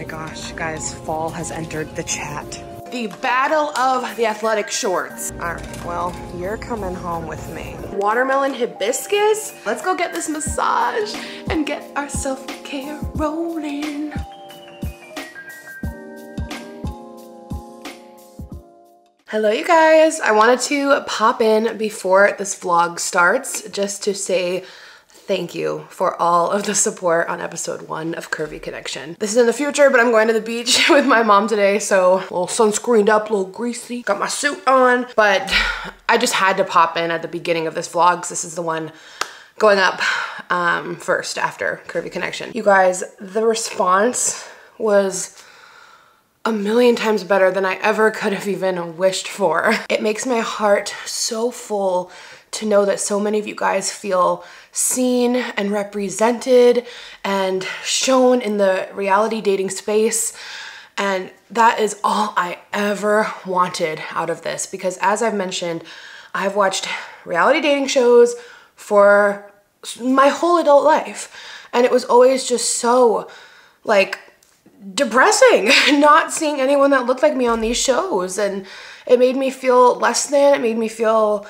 my gosh, guys, fall has entered the chat. The battle of the athletic shorts. All right, well, you're coming home with me. Watermelon hibiscus. Let's go get this massage and get our self-care rolling. Hello you guys, I wanted to pop in before this vlog starts just to say thank you for all of the support on episode one of Curvy Connection. This is in the future, but I'm going to the beach with my mom today, so a little sunscreened up, a little greasy. Got my suit on, but I just had to pop in at the beginning of this vlog this is the one going up um, first after Curvy Connection. You guys, the response was a million times better than I ever could have even wished for. It makes my heart so full to know that so many of you guys feel seen and represented and shown in the reality dating space. And that is all I ever wanted out of this because as I've mentioned, I've watched reality dating shows for my whole adult life. And it was always just so like depressing not seeing anyone that looked like me on these shows. And it made me feel less than, it made me feel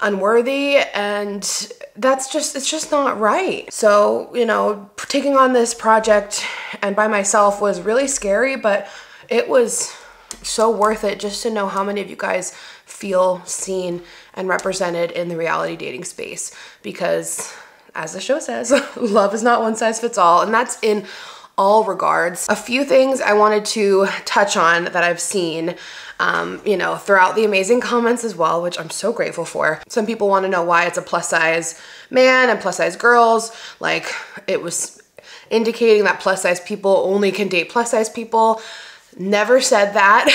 unworthy and that's just it's just not right. So you know taking on this project and by myself was really scary but it was so worth it just to know how many of you guys feel seen and represented in the reality dating space. Because as the show says love is not one size fits all and that's in all regards. A few things I wanted to touch on that I've seen, um, you know, throughout the amazing comments as well, which I'm so grateful for. Some people want to know why it's a plus size man and plus size girls. Like it was indicating that plus size people only can date plus size people. Never said that.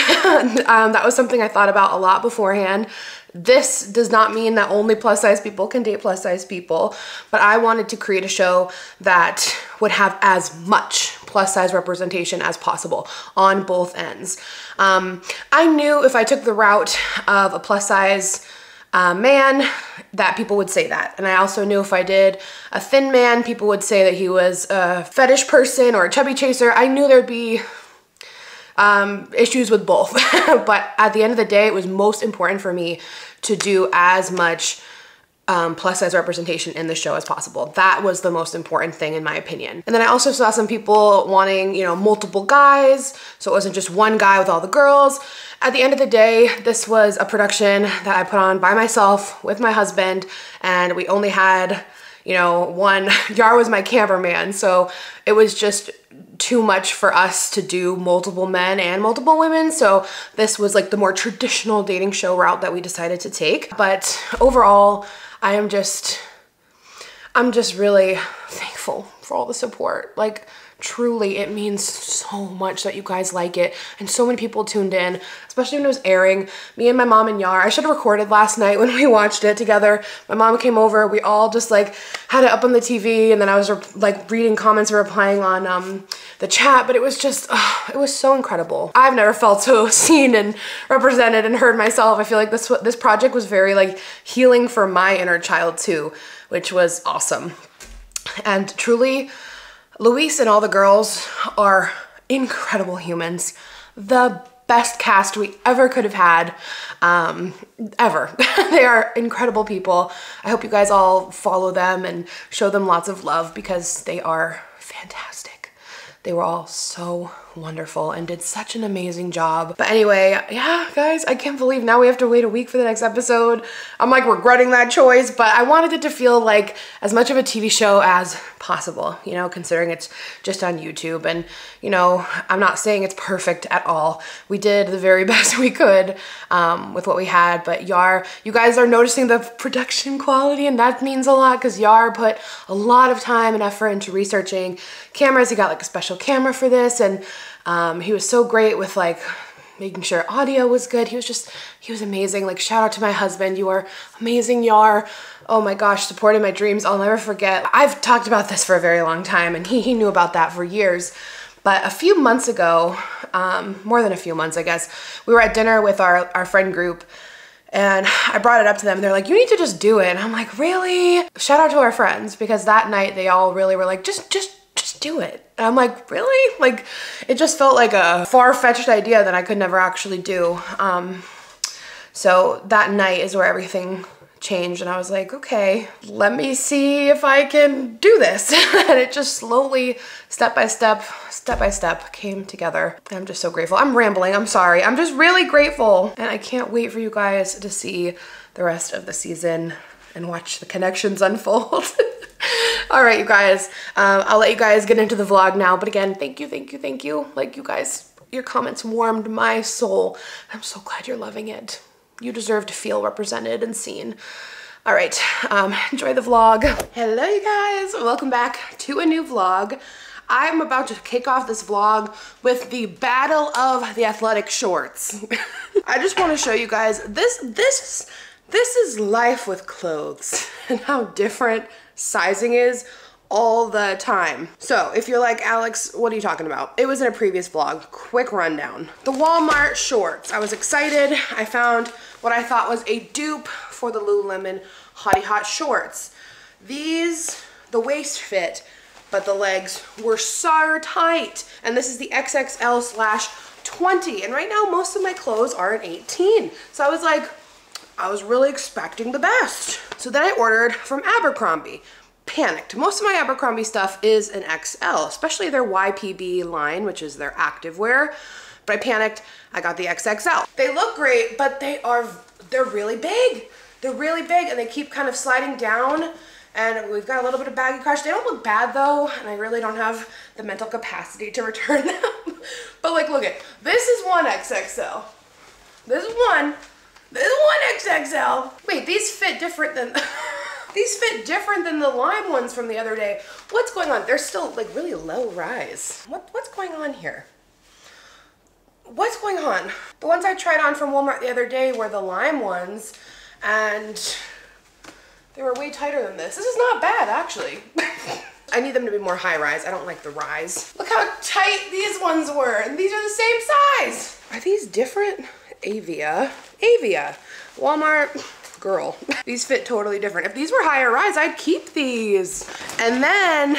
um, that was something I thought about a lot beforehand. This does not mean that only plus size people can date plus size people, but I wanted to create a show that would have as much plus size representation as possible on both ends. Um, I knew if I took the route of a plus size uh, man, that people would say that. And I also knew if I did a thin man, people would say that he was a fetish person or a chubby chaser. I knew there'd be um, issues with both. but at the end of the day, it was most important for me to do as much um, plus size representation in the show as possible. That was the most important thing in my opinion. And then I also saw some people wanting, you know, multiple guys. So it wasn't just one guy with all the girls. At the end of the day, this was a production that I put on by myself with my husband and we only had you know, one, Yar was my cameraman, so it was just too much for us to do multiple men and multiple women. So this was like the more traditional dating show route that we decided to take. But overall, I am just, I'm just really thankful for all the support. Like truly it means so much that you guys like it. And so many people tuned in especially when it was airing. Me and my mom and yar i should have recorded last night when we watched it together. My mom came over we all just like had it up on the tv and then i was like reading comments and replying on um the chat but it was just oh, it was so incredible. I've never felt so seen and represented and heard myself. I feel like this this project was very like healing for my inner child too which was awesome. And truly Luis and all the girls are incredible humans. The best cast we ever could have had, um, ever. they are incredible people. I hope you guys all follow them and show them lots of love because they are fantastic. They were all so wonderful and did such an amazing job. But anyway, yeah, guys, I can't believe now we have to wait a week for the next episode. I'm like regretting that choice, but I wanted it to feel like as much of a TV show as possible, you know, considering it's just on YouTube. And, you know, I'm not saying it's perfect at all. We did the very best we could um, with what we had, but Yar, you guys are noticing the production quality and that means a lot because Yar put a lot of time and effort into researching cameras. He got like a special camera for this and um, he was so great with like making sure audio was good. He was just, he was amazing. Like shout out to my husband. You are amazing, Yar. Oh my gosh, supporting my dreams. I'll never forget. I've talked about this for a very long time and he, he knew about that for years. But a few months ago, um, more than a few months, I guess, we were at dinner with our, our friend group and I brought it up to them. They're like, you need to just do it. And I'm like, really? Shout out to our friends because that night they all really were like, just, just, do it. And I'm like, really? Like, it just felt like a far-fetched idea that I could never actually do. Um, so that night is where everything changed and I was like, okay, let me see if I can do this. and it just slowly, step by step, step by step came together. I'm just so grateful. I'm rambling, I'm sorry. I'm just really grateful. And I can't wait for you guys to see the rest of the season and watch the connections unfold. All right, you guys, um, I'll let you guys get into the vlog now. But again, thank you, thank you, thank you. Like you guys, your comments warmed my soul. I'm so glad you're loving it you deserve to feel represented and seen. All right, um, enjoy the vlog. Hello, you guys. Welcome back to a new vlog. I'm about to kick off this vlog with the battle of the athletic shorts. I just want to show you guys this, this, this is life with clothes and how different sizing is all the time. So if you're like, Alex, what are you talking about? It was in a previous vlog, quick rundown. The Walmart shorts, I was excited. I found what I thought was a dupe for the Lululemon Hottie Hot shorts. These, the waist fit, but the legs were so tight. And this is the XXL slash 20. And right now, most of my clothes are an 18. So I was like, I was really expecting the best. So then I ordered from Abercrombie. Panicked. Most of my Abercrombie stuff is an XL, especially their YPB line, which is their activewear. But I panicked, I got the XXL. They look great, but they are, they're really big. They're really big and they keep kind of sliding down and we've got a little bit of baggy crotch. They don't look bad though, and I really don't have the mental capacity to return them. but like, look at, this is one XXL. This is one. This one XXL. Wait, these fit different than, these fit different than the lime ones from the other day. What's going on? They're still like really low rise. What, what's going on here? what's going on? The ones I tried on from Walmart the other day were the lime ones and they were way tighter than this. This is not bad actually. I need them to be more high rise. I don't like the rise. Look how tight these ones were and these are the same size. Are these different? Avia. Avia. Walmart. Girl. These fit totally different. If these were higher rise, I'd keep these. And then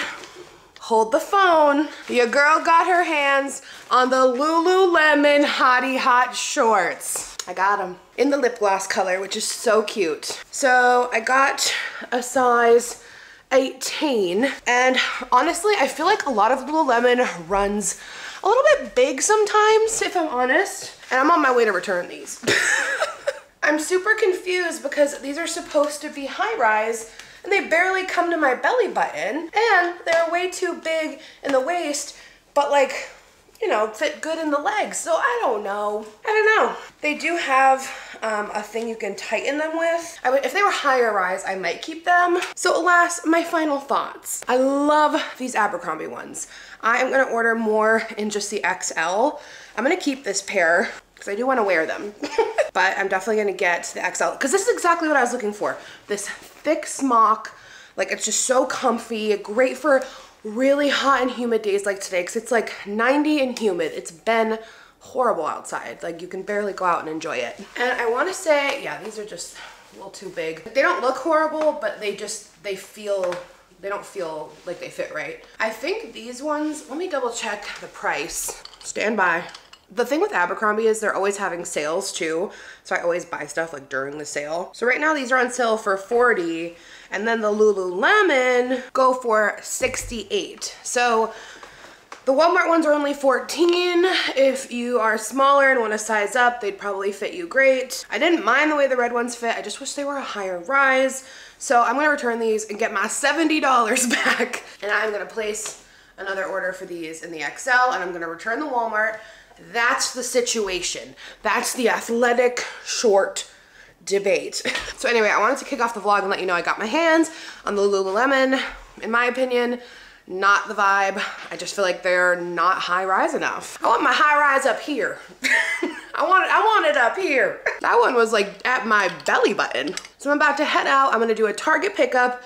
hold the phone. Your girl got her hands on the Lululemon Hottie Hot shorts. I got them in the lip gloss color, which is so cute. So I got a size 18 and honestly, I feel like a lot of Lululemon runs a little bit big sometimes, if I'm honest. And I'm on my way to return these. I'm super confused because these are supposed to be high rise and they barely come to my belly button and they're way too big in the waist but like you know fit good in the legs so I don't know. I don't know. They do have um, a thing you can tighten them with. I would if they were higher rise I might keep them. So alas my final thoughts. I love these Abercrombie ones. I am gonna order more in just the XL I'm gonna keep this pair because I do want to wear them. but I'm definitely to get the XL because this is exactly what I was looking for. This thick smock, like it's just so comfy, great for really hot and humid days like today because it's like 90 and humid. It's been horrible outside. Like you can barely go out and enjoy it. And I want to say, yeah, these are just a little too big. They don't look horrible, but they just, they feel they don't feel like they fit right. I think these ones, let me double check the price. Stand by. The thing with Abercrombie is they're always having sales too. So I always buy stuff like during the sale. So right now these are on sale for 40 and then the Lululemon go for 68. So the Walmart ones are only 14. If you are smaller and want to size up, they'd probably fit you great. I didn't mind the way the red ones fit. I just wish they were a higher rise. So I'm going to return these and get my $70 back. And I'm going to place another order for these in the XL and I'm to return the Walmart that's the situation. That's the athletic short debate. So anyway, I wanted to kick off the vlog and let you know I got my hands on the Lululemon. In my opinion, not the vibe. I just feel like they're not high rise enough. I want my high rise up here. I want it, I want it up here. That one was like at my belly button. So I'm about to head out. I'm gonna do a Target pickup,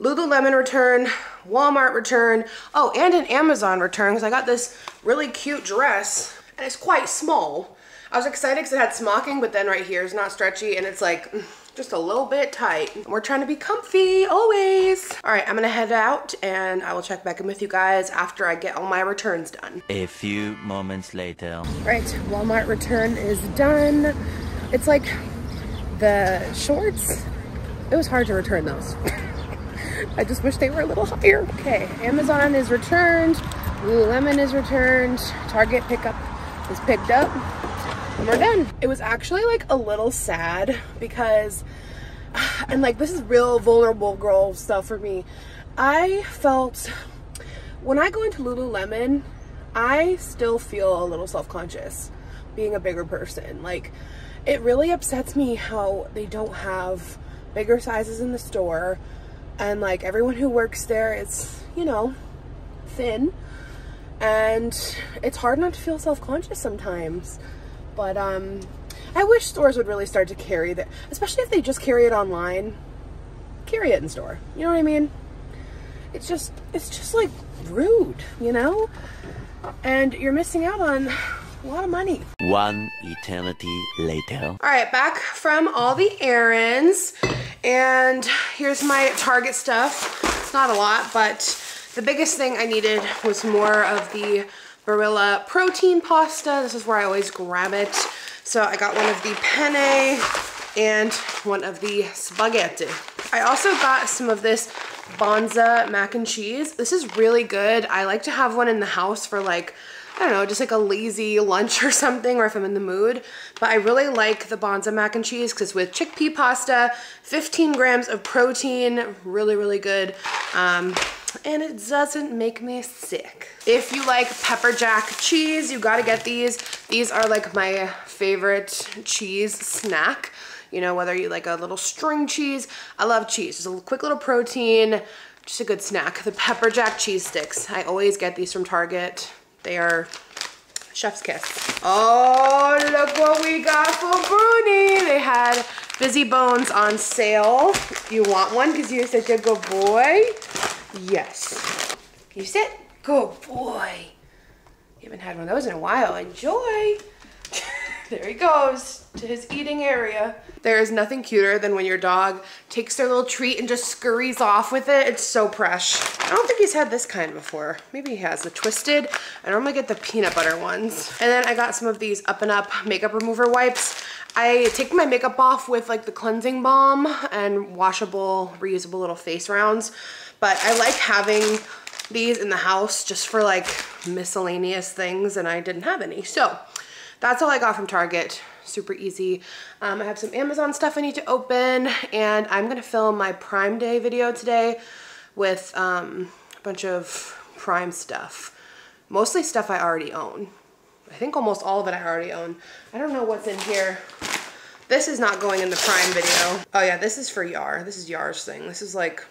Lululemon return, Walmart return, oh, and an Amazon return because I got this really cute dress and it's quite small. I was excited because it had smocking, but then right here is not stretchy and it's like just a little bit tight. We're trying to be comfy always. All right, I'm gonna head out and I will check back in with you guys after I get all my returns done. A few moments later. All right, Walmart return is done. It's like the shorts, it was hard to return those. I just wish they were a little higher. Okay, Amazon is returned, Lululemon is returned, Target pickup is picked up, and we're done. It was actually like a little sad because, and like this is real vulnerable girl stuff for me. I felt, when I go into Lululemon, I still feel a little self-conscious being a bigger person. Like, it really upsets me how they don't have bigger sizes in the store and like everyone who works there is, you know, thin and it's hard not to feel self-conscious sometimes. But um, I wish stores would really start to carry that, especially if they just carry it online. Carry it in store. You know what I mean? It's just, it's just like rude, you know? And you're missing out on a lot of money. One eternity later. All right, back from all the errands. And here's my Target stuff. It's not a lot, but the biggest thing I needed was more of the Barilla protein pasta. This is where I always grab it. So I got one of the penne and one of the spaghetti. I also got some of this Banza mac and cheese. This is really good. I like to have one in the house for like I don't know, just like a lazy lunch or something, or if I'm in the mood. But I really like the Banza mac and cheese because with chickpea pasta, 15 grams of protein, really, really good. Um, and it doesn't make me sick. If you like pepper jack cheese, you gotta get these. These are like my favorite cheese snack. You know, whether you like a little string cheese, I love cheese. Just a quick little protein, just a good snack. The pepper jack cheese sticks. I always get these from Target. They are chef's kiss. Oh, look what we got for Bruni. They had Busy Bones on sale. You want one because you're such a good boy? Yes. You sit? Good boy. You haven't had one of those in a while. Enjoy. There he goes to his eating area. There is nothing cuter than when your dog takes their little treat and just scurries off with it. It's so fresh. I don't think he's had this kind before. Maybe he has the twisted. I normally get the peanut butter ones. And then I got some of these Up and Up makeup remover wipes. I take my makeup off with like the cleansing balm and washable, reusable little face rounds. But I like having these in the house just for like miscellaneous things and I didn't have any. So that's all I got from Target. Super easy. Um, I have some Amazon stuff I need to open and I'm gonna film my Prime Day video today with um, a bunch of Prime stuff. Mostly stuff I already own. I think almost all of it I already own. I don't know what's in here. This is not going in the Prime video. Oh yeah, this is for Yar. This is Yar's thing. This is like,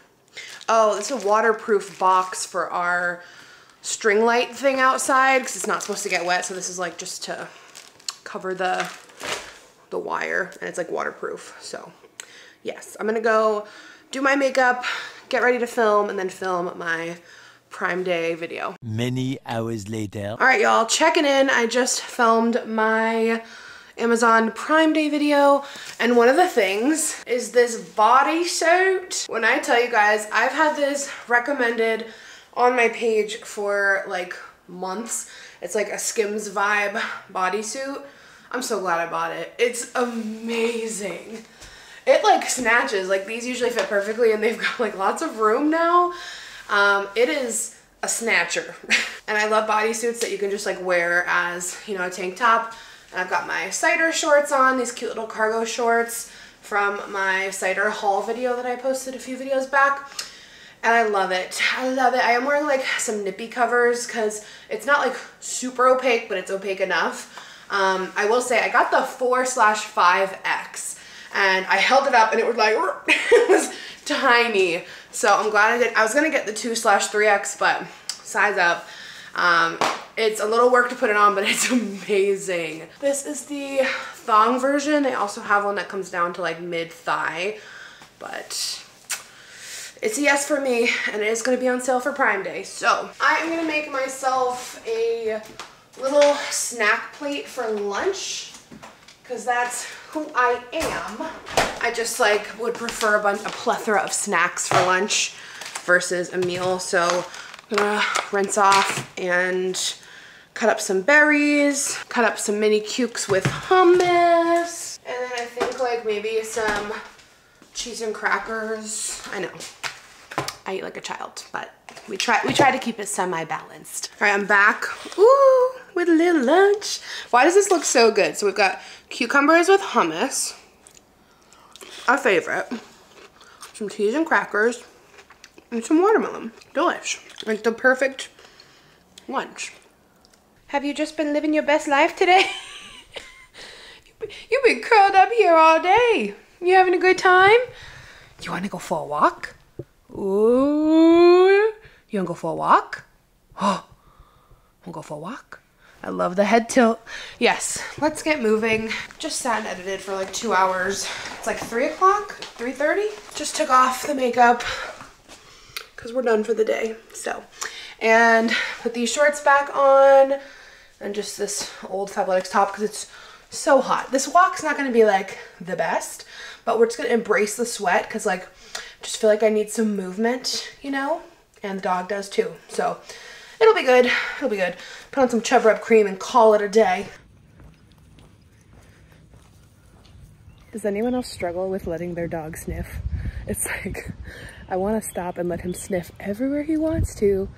oh, is a waterproof box for our string light thing outside because it's not supposed to get wet. So this is like just to cover the, the wire and it's like waterproof. So yes, I'm gonna go do my makeup, get ready to film and then film my Prime Day video. Many hours later. All right, y'all, checking in. I just filmed my Amazon Prime Day video. And one of the things is this body bodysuit. When I tell you guys, I've had this recommended on my page for like months. It's like a Skims vibe bodysuit. I'm so glad I bought it. It's amazing. It like snatches, like these usually fit perfectly and they've got like lots of room now. Um, it is a snatcher. and I love bodysuits that you can just like wear as, you know, a tank top. And I've got my cider shorts on, these cute little cargo shorts from my cider haul video that I posted a few videos back. And I love it. I love it. I am wearing like some nippy covers because it's not like super opaque, but it's opaque enough. Um, I will say I got the 4 slash 5X and I held it up and it was like, it was tiny. So I'm glad I did. I was going to get the 2 slash 3X, but size up. Um, it's a little work to put it on, but it's amazing. This is the thong version. They also have one that comes down to like mid thigh, but it's a yes for me and it is going to be on sale for Prime Day. So I am going to make myself a little snack plate for lunch because that's who I am. I just like would prefer a, bunch, a plethora of snacks for lunch versus a meal. So I'm gonna rinse off and cut up some berries, cut up some mini cukes with hummus, and then I think like maybe some cheese and crackers. I know, I eat like a child, but we try we try to keep it semi-balanced. All right, I'm back. Ooh, with a little lunch. Why does this look so good? So we've got cucumbers with hummus, our favorite, some cheese and crackers, and some watermelon. Delish. Like the perfect lunch. Have you just been living your best life today? You've been curled up here all day. You having a good time? You want to go for a walk? Ooh. You want to go for a walk? Oh. Want to go for a walk? I love the head tilt. Yes, let's get moving. Just sat and edited for like two hours. It's like three o'clock, 3.30. Just took off the makeup because we're done for the day. So, and put these shorts back on and just this old Fabletics top because it's so hot. This walk's not going to be like the best, but we're just going to embrace the sweat because like just feel like I need some movement, you know, and the dog does too. So it'll be good. It'll be good. Put on some Rub cream and call it a day. Does anyone else struggle with letting their dog sniff? It's like, I want to stop and let him sniff everywhere he wants to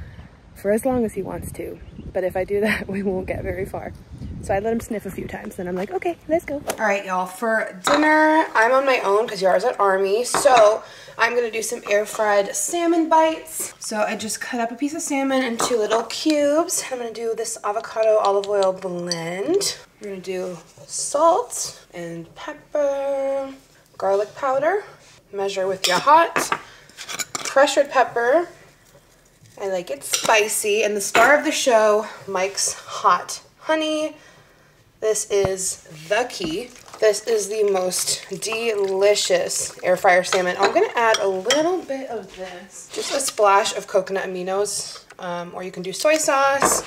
for as long as he wants to. But if I do that, we won't get very far. So I let him sniff a few times, then I'm like, okay, let's go. All right, y'all, for dinner, I'm on my own because Yara's at Army. So I'm gonna do some air fried salmon bites. So I just cut up a piece of salmon into little cubes. I'm gonna do this avocado olive oil blend. We're gonna do salt and pepper, garlic powder, measure with your hot, crushed pepper, I like it spicy. And the star of the show, Mike's Hot Honey. This is the key. This is the most delicious air fryer salmon. I'm gonna add a little bit of this. Just a splash of coconut aminos, um, or you can do soy sauce.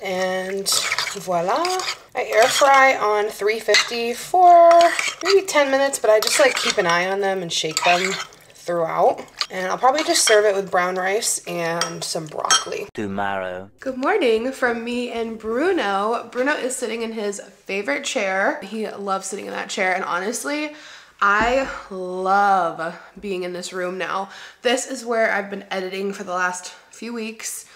And voila. I air fry on 350 for maybe 10 minutes, but I just like keep an eye on them and shake them throughout. And I'll probably just serve it with brown rice and some broccoli. Tomorrow. Good morning from me and Bruno. Bruno is sitting in his favorite chair. He loves sitting in that chair and honestly, I love being in this room now. This is where I've been editing for the last few weeks,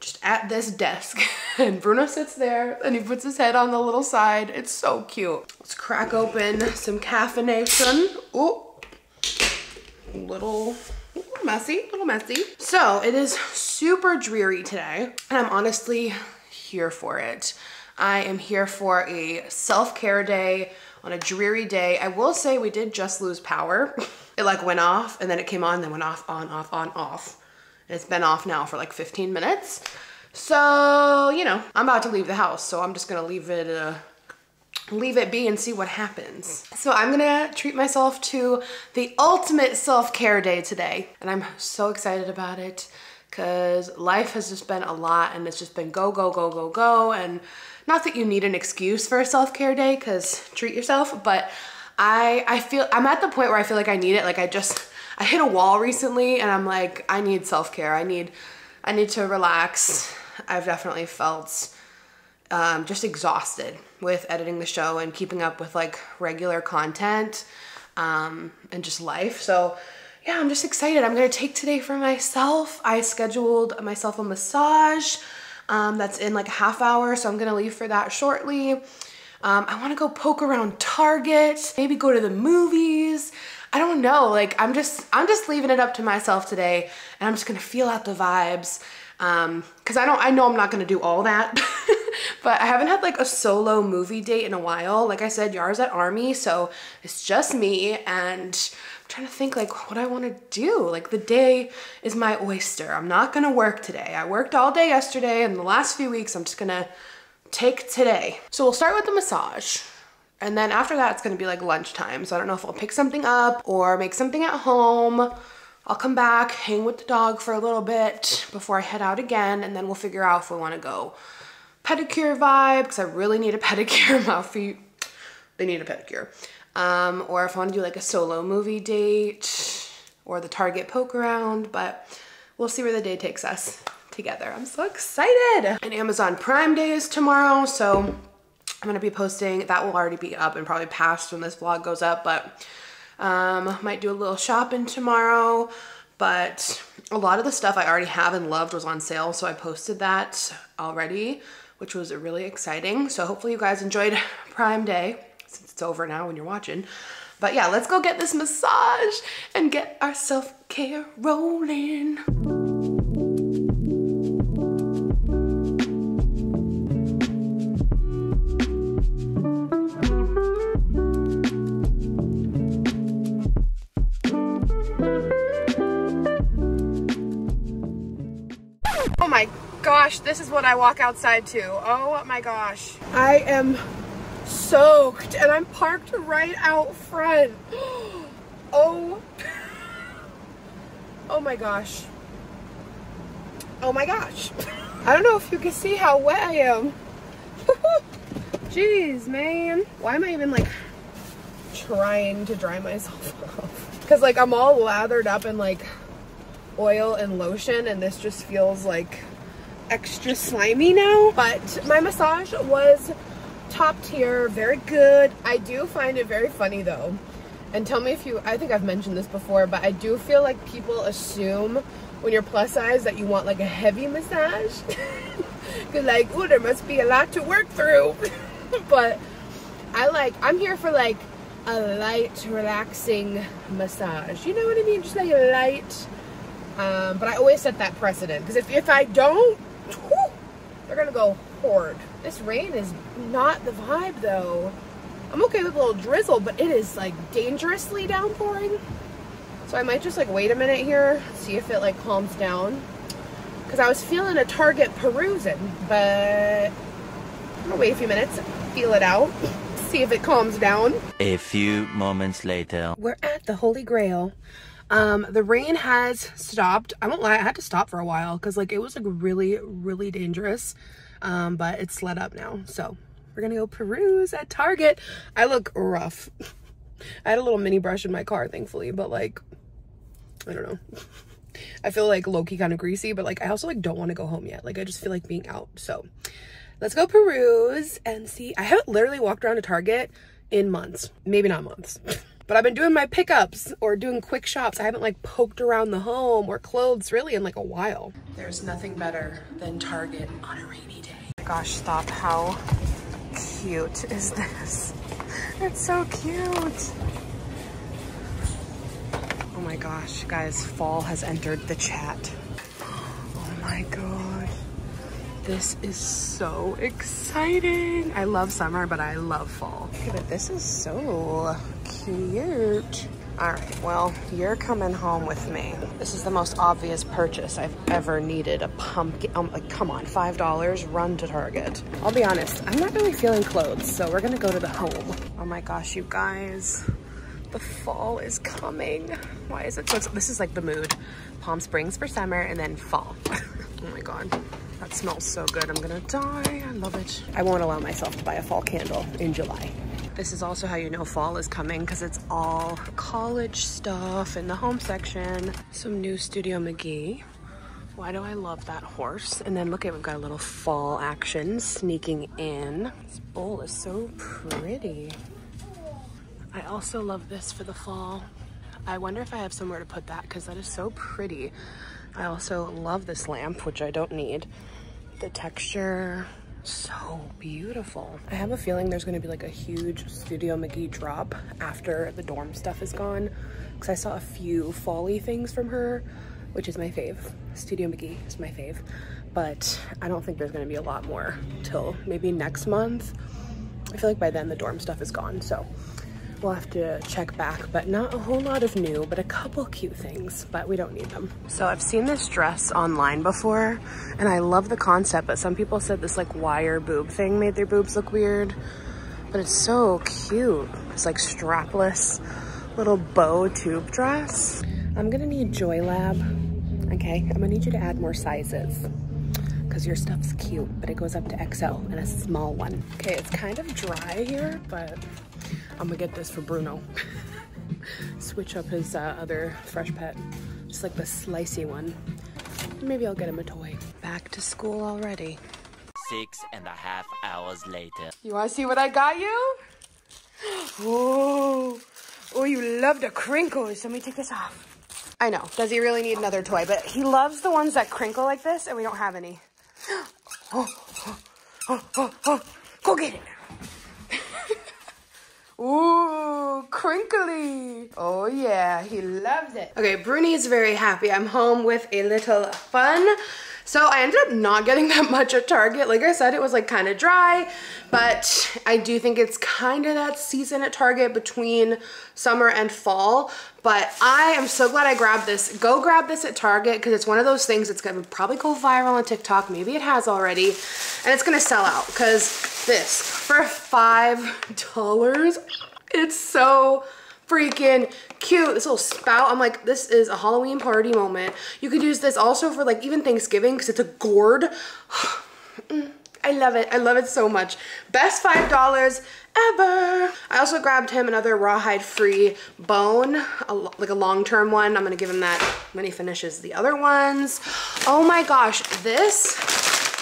just at this desk. And Bruno sits there and he puts his head on the little side. It's so cute. Let's crack open some caffeination. Oh, little, little messy, a little messy. So it is super dreary today and I'm honestly here for it. I am here for a self-care day on a dreary day. I will say we did just lose power. It like went off and then it came on, then went off, on, off, on, off. And it's been off now for like 15 minutes. So, you know, I'm about to leave the house. So I'm just gonna leave it uh, leave it be and see what happens. So I'm gonna treat myself to the ultimate self-care day today. And I'm so excited about it because life has just been a lot and it's just been go, go, go, go, go. And not that you need an excuse for a self-care day because treat yourself, but I, I feel, I'm at the point where I feel like I need it. Like I just, I hit a wall recently and I'm like, I need self-care. I need, I need to relax. I've definitely felt um, just exhausted with editing the show and keeping up with like regular content um, and just life. So yeah, I'm just excited. I'm gonna take today for myself. I scheduled myself a massage um, that's in like a half hour, so I'm gonna leave for that shortly. Um, I wanna go poke around Target, maybe go to the movies. I don't know, like I'm just, I'm just leaving it up to myself today and I'm just gonna feel out the vibes. Um, cause I don't, I know I'm not gonna do all that, but I haven't had like a solo movie date in a while. Like I said, Yara's at Army, so it's just me and I'm trying to think like what I wanna do. Like the day is my oyster. I'm not gonna work today. I worked all day yesterday and the last few weeks I'm just gonna take today. So we'll start with the massage. And then after that, it's gonna be like lunchtime. So I don't know if I'll pick something up or make something at home. I'll come back, hang with the dog for a little bit before I head out again, and then we'll figure out if we wanna go pedicure vibe, because I really need a pedicure. My feet, they need a pedicure. Um, or if I want to do like a solo movie date or the Target poke around, but we'll see where the day takes us together. I'm so excited. And Amazon Prime Day is tomorrow, so I'm gonna be posting, that will already be up and probably past when this vlog goes up, but um, might do a little shopping tomorrow. But a lot of the stuff I already have and loved was on sale, so I posted that already, which was really exciting. So hopefully you guys enjoyed Prime Day, since it's over now when you're watching. But yeah, let's go get this massage and get our self-care rolling. Gosh, this is what I walk outside to. Oh my gosh. I am soaked and I'm parked right out front. Oh. Oh my gosh. Oh my gosh. I don't know if you can see how wet I am. Jeez, man. Why am I even like trying to dry myself off? Because like I'm all lathered up in like oil and lotion and this just feels like extra slimy now. But my massage was top tier, very good. I do find it very funny though. And tell me if you, I think I've mentioned this before, but I do feel like people assume when you're plus size that you want like a heavy massage. Cause like, oh, there must be a lot to work through. but I like, I'm here for like a light, relaxing massage. You know what I mean? Just like a light, um, but I always set that precedent because if, if I don't, whew, they're gonna go horde. This rain is not the vibe though. I'm okay with a little drizzle, but it is like dangerously downpouring. So I might just like wait a minute here, see if it like calms down. Cause I was feeling a Target perusing, but I'm gonna wait a few minutes, feel it out, see if it calms down. A few moments later. We're at the Holy Grail. Um, the rain has stopped. I won't lie, I had to stop for a while because like it was like really, really dangerous. Um, but it's let up now. So we're gonna go peruse at Target. I look rough. I had a little mini brush in my car, thankfully, but like, I don't know. I feel like low-key kind of greasy, but like I also like don't want to go home yet. Like I just feel like being out. So let's go peruse and see. I haven't literally walked around a Target in months. Maybe not months. But I've been doing my pickups or doing quick shops. I haven't like poked around the home or clothes really in like a while. There's nothing better than Target on a rainy day. Gosh, stop. How cute is this? It's so cute. Oh my gosh, guys, fall has entered the chat. Oh my gosh. This is so exciting. I love summer, but I love fall. Okay, but this is so cute. All right, well, you're coming home with me. This is the most obvious purchase I've ever needed. A pumpkin, um, like, come on, $5, run to Target. I'll be honest, I'm not really feeling clothes, so we're gonna go to the home. Oh my gosh, you guys. The fall is coming. Why is it so, this is like the mood. Palm Springs for summer and then fall. oh my God. That smells so good. I'm gonna die. I love it. I won't allow myself to buy a fall candle in July. This is also how you know fall is coming because it's all college stuff in the home section. Some new Studio McGee. Why do I love that horse? And then look at, we've got a little fall action sneaking in. This bowl is so pretty. I also love this for the fall. I wonder if I have somewhere to put that because that is so pretty. I also love this lamp, which I don't need. The texture, so beautiful. I have a feeling there's gonna be like a huge Studio McGee drop after the dorm stuff is gone because I saw a few fall-y things from her, which is my fave. Studio McGee is my fave, but I don't think there's gonna be a lot more till maybe next month. I feel like by then the dorm stuff is gone, so we'll have to check back, but not a whole lot of new, but a couple cute things, but we don't need them. So I've seen this dress online before and I love the concept, but some people said this like wire boob thing made their boobs look weird, but it's so cute. It's like strapless little bow tube dress. I'm gonna need JoyLab. Okay, I'm gonna need you to add more sizes because your stuff's cute, but it goes up to XL and a small one. Okay, it's kind of dry here, but I'm gonna get this for Bruno. Switch up his uh, other fresh pet, just like the slicey one. Maybe I'll get him a toy. Back to school already. Six and a half hours later. You wanna see what I got you? Oh, oh, you love the crinkles. Let me take this off. I know, does he really need another toy? But he loves the ones that crinkle like this, and we don't have any. Oh, oh, oh, oh, oh. Go get it Ooh, crinkly. Oh yeah, he loves it. Okay, Bruni is very happy. I'm home with a little fun. So I ended up not getting that much at Target. Like I said, it was like kind of dry, but I do think it's kind of that season at Target between summer and fall. But I am so glad I grabbed this. Go grab this at Target because it's one of those things that's gonna probably go viral on TikTok. Maybe it has already. And it's gonna sell out because this for $5, it's so freaking cute. This little spout, I'm like, this is a Halloween party moment. You could use this also for like even Thanksgiving because it's a gourd. I love it. I love it so much. Best $5 ever. I also grabbed him another rawhide free bone, a, like a long-term one. I'm gonna give him that when he finishes the other ones. Oh my gosh, this,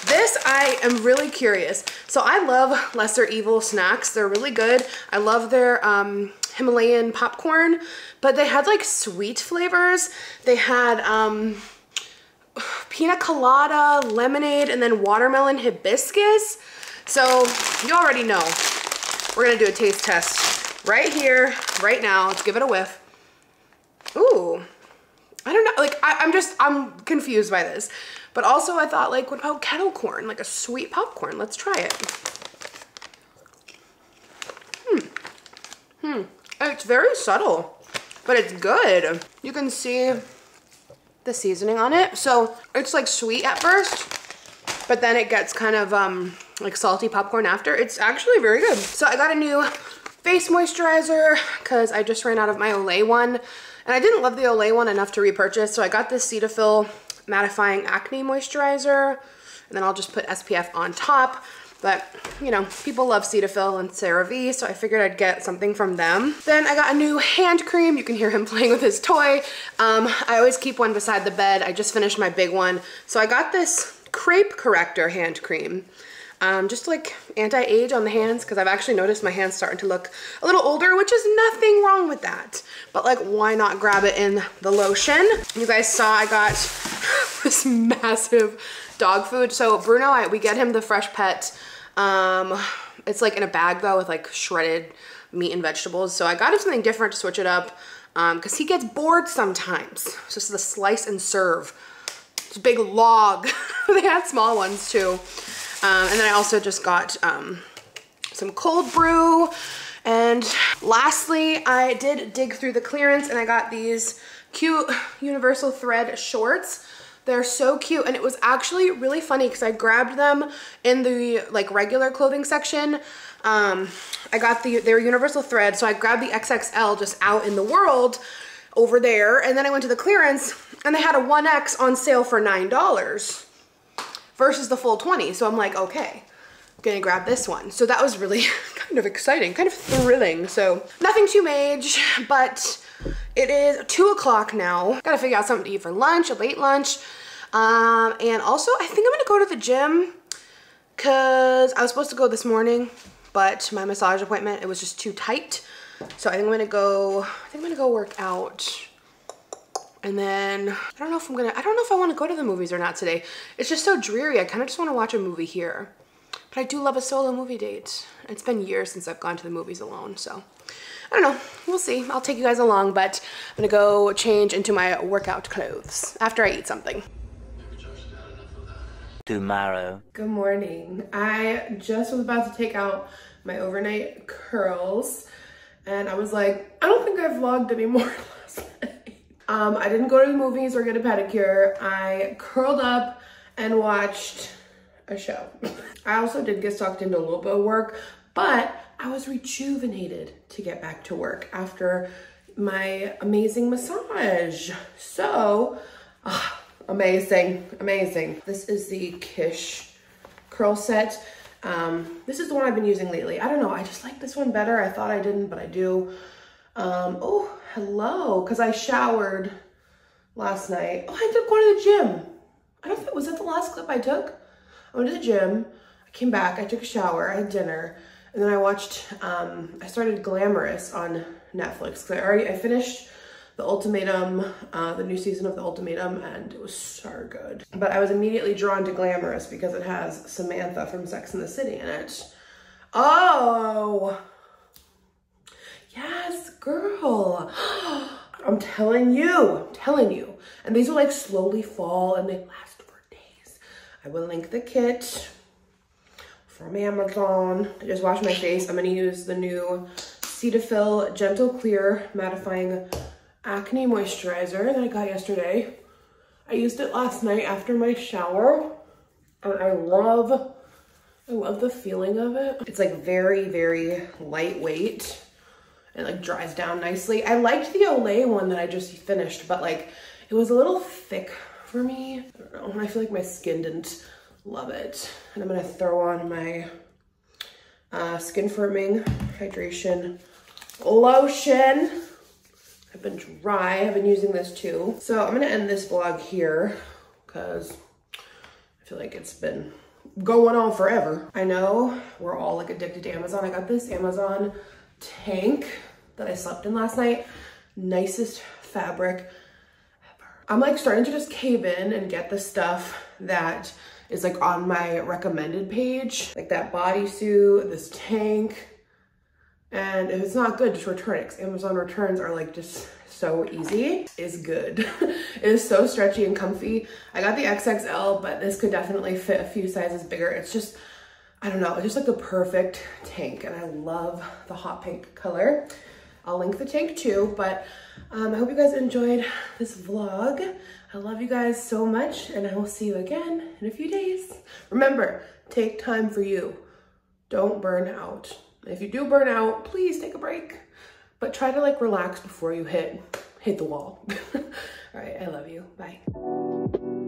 this I am really curious. So I love Lesser Evil snacks. They're really good. I love their um, Himalayan popcorn, but they had like sweet flavors. They had um, pina colada, lemonade, and then watermelon hibiscus. So you already know. We're gonna do a taste test right here, right now. Let's give it a whiff. Ooh, I don't know, like I, am just, I'm confused by this. But also I thought like, what about kettle corn? Like a sweet popcorn, let's try it. Hmm, hmm. It's very subtle, but it's good. You can see the seasoning on it. So it's like sweet at first, but then it gets kind of um, like salty popcorn after. It's actually very good. So I got a new face moisturizer because I just ran out of my Olay one. And I didn't love the Olay one enough to repurchase. So I got this Cetaphil mattifying acne moisturizer. And then I'll just put SPF on top. But, you know, people love Cetaphil and CeraVe, so I figured I'd get something from them. Then I got a new hand cream. You can hear him playing with his toy. Um, I always keep one beside the bed. I just finished my big one. So I got this crepe corrector hand cream. Um, just like anti-age on the hands because I've actually noticed my hands starting to look a little older, which is nothing wrong with that. But like, why not grab it in the lotion? You guys saw I got this massive dog food. So Bruno, I, we get him the Fresh Pet um, it's like in a bag though with like shredded meat and vegetables. So I got him something different to switch it up because um, he gets bored sometimes. So it's just the slice and serve. It's a big log. they had small ones too. Um, and then I also just got um, some cold brew. And lastly, I did dig through the clearance and I got these cute universal thread shorts. They're so cute and it was actually really funny because I grabbed them in the like regular clothing section. Um, I got the, they were universal thread so I grabbed the XXL just out in the world over there and then I went to the clearance and they had a 1X on sale for $9 versus the full 20. So I'm like, okay, I'm gonna grab this one. So that was really kind of exciting, kind of thrilling. So nothing too major, but it is two o'clock now. Gotta figure out something to eat for lunch, a late lunch. Um, and also I think I'm gonna go to the gym cause I was supposed to go this morning, but my massage appointment, it was just too tight. So I think I'm gonna go, I think I'm gonna go work out. And then I don't know if I'm gonna, I don't know if I wanna go to the movies or not today. It's just so dreary. I kind of just wanna watch a movie here. But I do love a solo movie date. It's been years since I've gone to the movies alone, so. I don't know, we'll see. I'll take you guys along, but I'm gonna go change into my workout clothes after I eat something. Tomorrow. Good morning. I just was about to take out my overnight curls and I was like, I don't think I vlogged anymore last night. Um, I didn't go to the movies or get a pedicure. I curled up and watched a show. I also did get sucked into a little bit of work, but I was rejuvenated to get back to work after my amazing massage. So, uh, amazing, amazing. This is the Kitsch curl set. Um, this is the one I've been using lately. I don't know, I just like this one better. I thought I didn't, but I do. Um, oh, hello, because I showered last night. Oh, I took one to the gym. I don't think, was that the last clip I took? I went to the gym, I came back, I took a shower, I had dinner, and then I watched, um, I started Glamorous on Netflix. Cause I already, I finished The Ultimatum, uh, the new season of The Ultimatum, and it was so good. But I was immediately drawn to Glamorous because it has Samantha from Sex and the City in it. Oh, yes, girl. I'm telling you, I'm telling you. And these will like slowly fall and they last for days. I will link the kit from Amazon. I just washed my face. I'm gonna use the new Cetaphil Gentle Clear Mattifying Acne Moisturizer that I got yesterday. I used it last night after my shower and I love, I love the feeling of it. It's like very, very lightweight it like dries down nicely. I liked the Olay one that I just finished, but like it was a little thick for me. I don't know, I feel like my skin didn't love it. And I'm gonna throw on my uh, skin firming hydration lotion. I've been dry, I've been using this too. So I'm gonna end this vlog here because I feel like it's been going on forever. I know we're all like addicted to Amazon. I got this Amazon tank that I slept in last night. Nicest fabric ever. I'm like starting to just cave in and get the stuff that is like on my recommended page. Like that bodysuit, this tank. And if it's not good, just return it Amazon returns are like just so easy is good. it is so stretchy and comfy. I got the XXL, but this could definitely fit a few sizes bigger. It's just I don't know, it's just like the perfect tank and I love the hot pink color. I'll link the tank too, but um, I hope you guys enjoyed this vlog. I love you guys so much and I will see you again in a few days. Remember, take time for you. Don't burn out. If you do burn out, please take a break, but try to like relax before you hit, hit the wall. All right, I love you, bye.